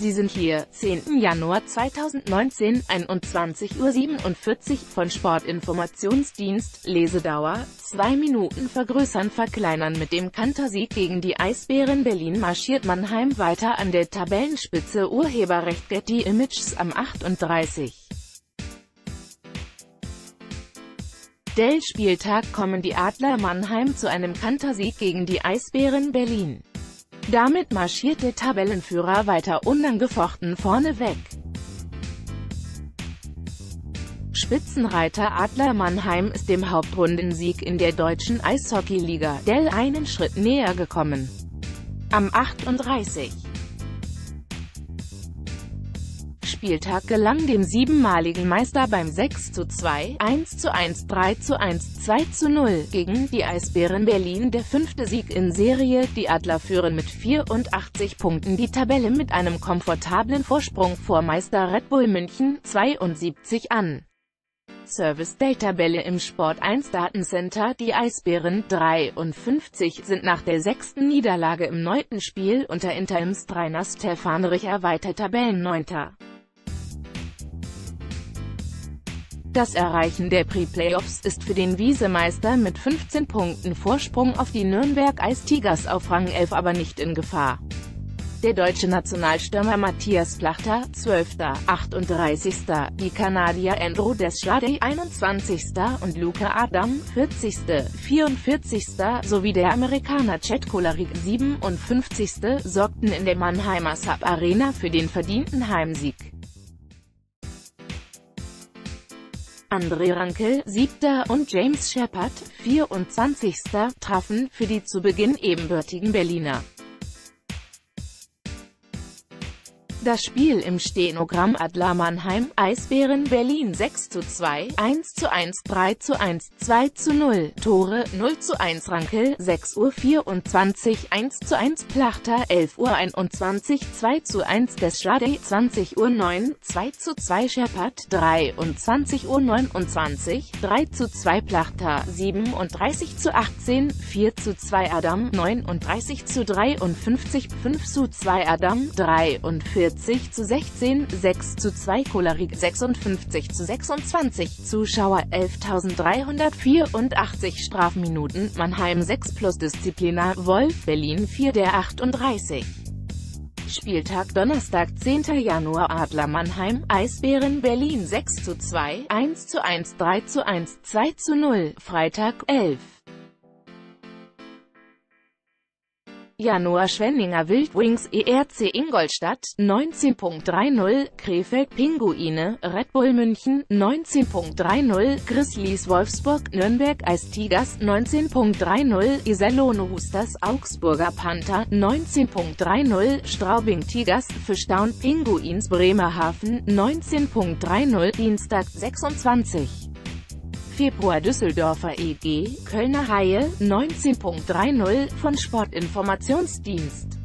Sie sind hier, 10. Januar 2019, 21.47 Uhr von Sportinformationsdienst, Lesedauer, 2 Minuten vergrößern verkleinern Mit dem Kantersieg gegen die Eisbären Berlin marschiert Mannheim weiter an der Tabellenspitze Urheberrecht Getty Images am 38. Dell-Spieltag kommen die Adler Mannheim zu einem Kantersieg gegen die Eisbären Berlin. Damit marschiert der Tabellenführer weiter unangefochten vorne weg. Spitzenreiter Adler Mannheim ist dem Hauptrundensieg in der deutschen Eishockeyliga Dell einen Schritt näher gekommen. Am 38. Spieltag gelang dem siebenmaligen Meister beim 6 zu 2, 1 zu 1, 3 zu 1, 2 zu 0 gegen die Eisbären Berlin der fünfte Sieg in Serie. Die Adler führen mit 84 Punkten die Tabelle mit einem komfortablen Vorsprung vor Meister Red Bull München 72 an. Service Day Tabelle im Sport 1 Datencenter Die Eisbären 53 sind nach der sechsten Niederlage im neunten Spiel unter Interims Trainer Stefan Richer weiter Tabellenneunter. Das Erreichen der Pre-Playoffs ist für den Wiesemeister mit 15 Punkten Vorsprung auf die Nürnberg Ice Tigers auf Rang 11 aber nicht in Gefahr. Der deutsche Nationalstürmer Matthias Flachter, 12., 38., die Kanadier Andrew Deschade, 21. und Luca Adam, 40., 44. sowie der Amerikaner Chet Kolarik, 57. sorgten in der Mannheimer Sub Arena für den verdienten Heimsieg. André Rankel, 7. und James Shepard, 24. trafen für die zu Beginn ebenbürtigen Berliner. Das Spiel im Stenogramm Adler Mannheim, Eisbären Berlin 6 zu 2, 1 zu 1, 3 zu 1, 2 zu 0, Tore 0 zu 1 Rankel, 6 Uhr 24, 1 zu 1 Plachter, 11 Uhr 21, 2 zu 1 Deschade, 20 Uhr 9, 2 zu 2 Shepard, 23 Uhr 29, 3 zu 2 Plachter, 37 zu 18, 4 zu 2 Adam, 39 zu 53, 5 zu 2 Adam, 43 40 zu 16, 6 zu 2 Kolarik 56 zu 26 Zuschauer 11.384 Strafminuten Mannheim 6 plus Disziplinar Wolf Berlin 4 der 38 Spieltag Donnerstag 10. Januar Adler Mannheim, Eisbären Berlin 6 zu 2, 1 zu 1, 3 zu 1, 2 zu 0, Freitag 11. Januar Schwenninger Wildwings ERC Ingolstadt 19.30 Krefeld Pinguine Red Bull München 19.30 Grizzlies Wolfsburg Nürnberg Ice Tigers 19.30 Iserlohn Roosters Augsburger Panther 19.30 Straubing Tigers Fischtown Pinguins Bremerhaven 19.30 Dienstag 26 Februar Düsseldorfer EG, Kölner Haie, 19.30 von Sportinformationsdienst